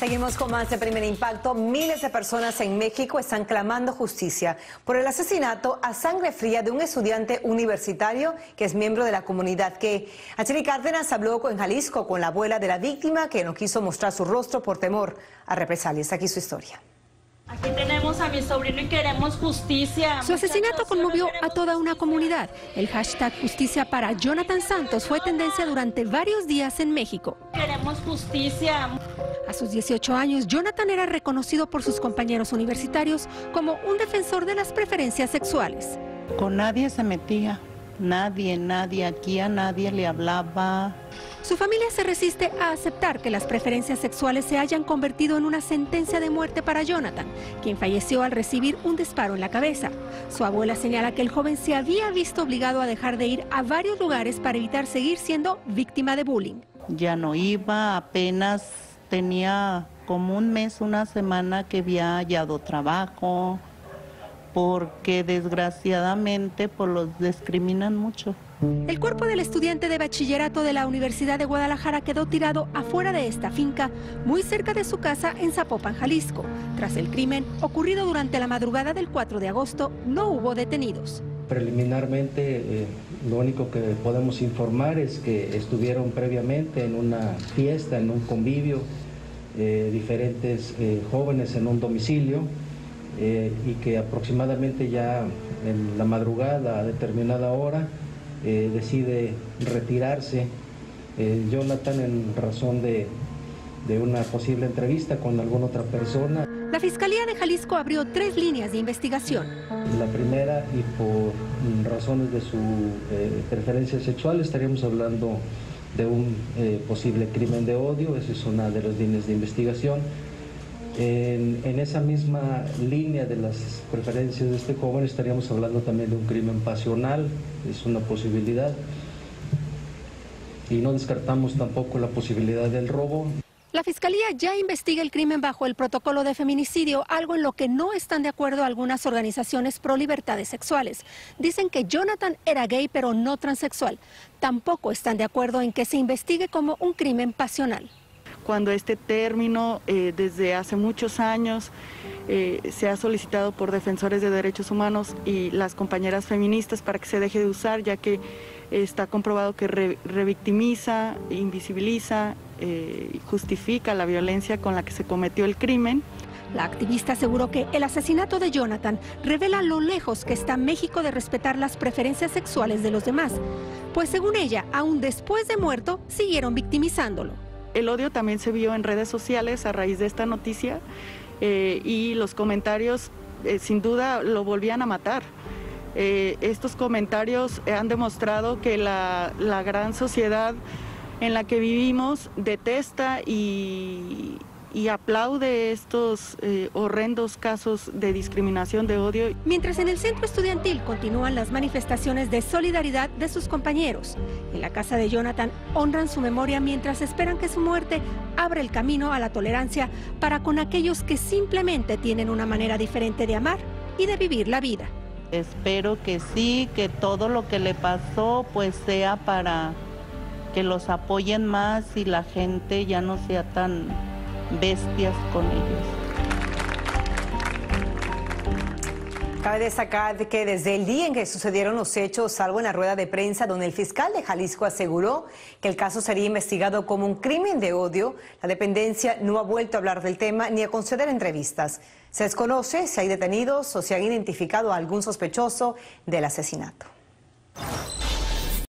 Seguimos con más de primer impacto. Miles de personas en México están clamando justicia por el asesinato a sangre fría de un estudiante universitario que es miembro de la comunidad que Acheli Cárdenas habló en Jalisco con la abuela de la víctima que no quiso mostrar su rostro por temor a represalias. Aquí su historia. Aquí tenemos a mi sobrino y queremos justicia. Su asesinato conmovió a toda una comunidad. El hashtag justicia para Jonathan Santos fue tendencia durante varios días en México. Queremos justicia. A sus 18 años, Jonathan era reconocido por sus compañeros universitarios como un defensor de las preferencias sexuales. Con nadie se metía, nadie, nadie, aquí a nadie le hablaba. Su familia se resiste a aceptar que las preferencias sexuales se hayan convertido en una sentencia de muerte para Jonathan, quien falleció al recibir un disparo en la cabeza. Su abuela señala que el joven se había visto obligado a dejar de ir a varios lugares para evitar seguir siendo víctima de bullying. Ya no iba, apenas tenía como un mes, una semana que había hallado trabajo, porque desgraciadamente por pues, los discriminan mucho. El cuerpo del estudiante de bachillerato de la Universidad de Guadalajara quedó tirado afuera de esta finca, muy cerca de su casa en Zapopan, Jalisco. Tras el crimen ocurrido durante la madrugada del 4 de agosto, no hubo detenidos. Preliminarmente, eh, lo único que podemos informar es que estuvieron previamente en una fiesta, en un convivio, eh, diferentes eh, jóvenes en un domicilio y que aproximadamente ya en la madrugada a determinada hora eh, decide retirarse. Eh, Jonathan en razón de, de una posible entrevista con alguna otra persona. La Fiscalía de Jalisco abrió tres líneas de investigación. La primera, y por razones de su eh, preferencia sexual, estaríamos hablando de un posible crimen de odio, esa es una de las líneas de investigación. En, esa misma línea de las preferencias de este joven estaríamos hablando también de un crimen pasional, es una posibilidad. Y no descartamos tampoco la posibilidad del robo. La Fiscalía ya investiga el crimen bajo el protocolo de feminicidio, algo en lo que no están de acuerdo algunas organizaciones pro libertades sexuales. Dicen que Jonathan era gay pero no transexual. Tampoco están de acuerdo en que se investigue como un crimen pasional cuando este término eh, desde hace muchos años eh, se ha solicitado por defensores de derechos humanos y las compañeras feministas para que se deje de usar, ya que está comprobado que revictimiza, invisibiliza eh, justifica la violencia con la que se cometió el crimen. La activista aseguró que el asesinato de Jonathan revela lo lejos que está México de respetar las preferencias sexuales de los demás, pues según ella, aún después de muerto, siguieron victimizándolo. El odio también se vio en redes sociales a raíz de esta noticia eh, y los comentarios eh, sin duda lo volvían a matar. Eh, estos comentarios han demostrado que la, la gran sociedad en la que vivimos detesta y, y aplaude estos eh, horrendos casos de discriminación, de odio. Mientras en el centro estudiantil continúan las manifestaciones de solidaridad de sus compañeros. En la casa de Jonathan honran su memoria mientras esperan que su muerte abra el camino a la tolerancia para con aquellos que simplemente tienen una manera diferente de amar y de vivir la vida. Espero que sí, que todo lo que le pasó pues sea para que los apoyen más y la gente ya no sea tan bestias con ellos. Cabe destacar que desde el día en que sucedieron los hechos, salvo en la rueda de prensa donde el fiscal de Jalisco aseguró que el caso sería investigado como un crimen de odio, la dependencia no ha vuelto a hablar del tema ni a conceder entrevistas. Se desconoce si hay detenidos o si han identificado a algún sospechoso del asesinato.